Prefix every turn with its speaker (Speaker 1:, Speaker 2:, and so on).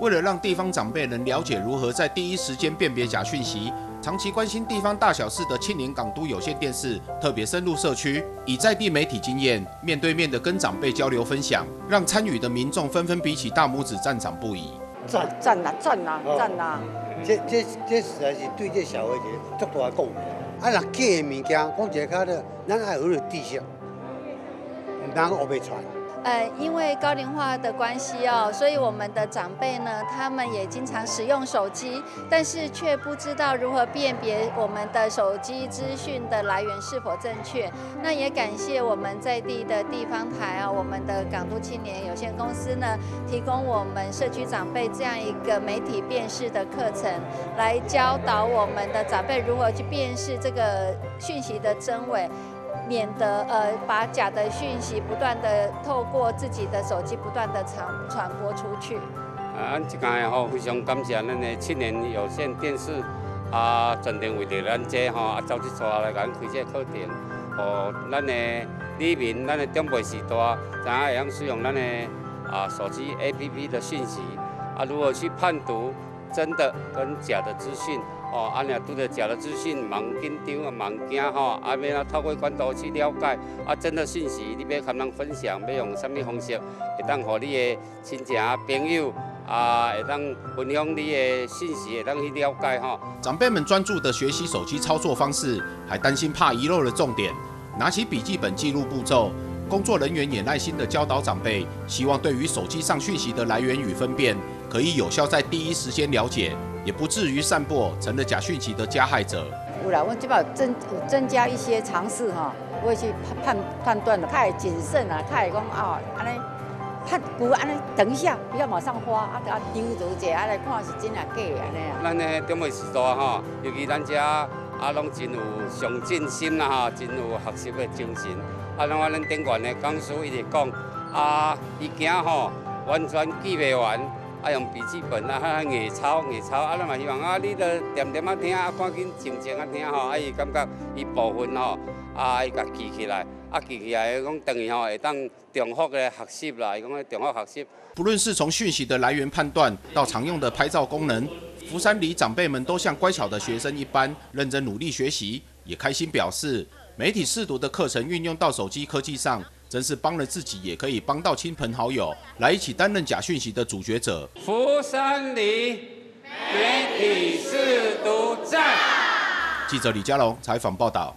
Speaker 1: 为了让地方长辈能了解如何在第一时间辨别假讯息，长期关心地方大小事的庆年港都有线电视特别深入社区，以在地媒体经验，面对面的跟长辈交流分享，让参与的民众纷纷比起大拇指赞赏不已。
Speaker 2: 赞赞呐赞呐赞呐！
Speaker 3: 这这这实在是对这社会一个足大的贡献。啊，若假的物件，讲一个较了，咱爱有点知识，唔当学袂出。
Speaker 4: 呃，因为高龄化的关系哦，所以我们的长辈呢，他们也经常使用手机，但是却不知道如何辨别我们的手机资讯的来源是否正确。那也感谢我们在地的地方台啊，我们的港都青年有限公司呢，提供我们社区长辈这样一个媒体辨识的课程，来教导我们的长辈如何去辨识这个讯息的真伪。免得呃把假的讯息不断的透过自己的手机不断的传传播出去。
Speaker 5: 啊，咱即间吼非常感谢咱的七年有线电视啊，专程为着咱这吼啊，走去带来咱开这课程，哦，咱的里面咱的长辈时代，怎样会用使用咱的啊手机 APP 的讯息啊，如何去判读真的跟假的资讯。哦，安尼拄着假的资讯，忙紧张啊，忙惊吼，啊，要啊透过管道去了解啊，真的信息，你要跟人分享，要用什么方式，会当和你的亲戚朋友啊，会当分享你的信息，会当去了解吼。
Speaker 1: 长辈们专注的学习手机操作方式，还担心怕遗漏了重点，拿起笔记本记录步骤。工作人员也耐心的教导长辈，希望对于手机上讯息的来源与分辨，可以有效在第一时间了解。也不至于散播成了假讯息的加害者。
Speaker 2: 有啦，我这把增增加一些尝试哈，我会去判判断的，太谨慎了，太讲啊，安尼判估安尼，等一下不要马上花，啊啊丢走者，啊来看是真啊假安尼啊。
Speaker 5: 咱呢中辈时代哈，尤其咱遮啊拢真有上进心啦哈，真有学习的精神。啊，咱我咱顶管的讲师一直讲啊，伊惊吼完全记袂完。啊，用笔记本啊，硬抄硬抄，啊，咱嘛希望啊，你都点点啊听，啊，赶紧静静啊听吼，啊，伊感觉伊部分吼，啊，伊甲记起来，啊，记起来，讲等于吼会当重复的学习啦，伊讲的重复学习。
Speaker 1: 不论是从讯息的来源判断，到常用的拍照功能，福山里长辈们都像乖巧的学生一般，认真努力学习，也开心表示，媒体试读的课程运用到手机科技上。真是帮了自己，也可以帮到亲朋好友，来一起担任假讯息的主角者。
Speaker 5: 福山里媒体试读站，
Speaker 1: 记者李佳龙采访报道。